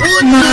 Puta!